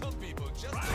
Some people just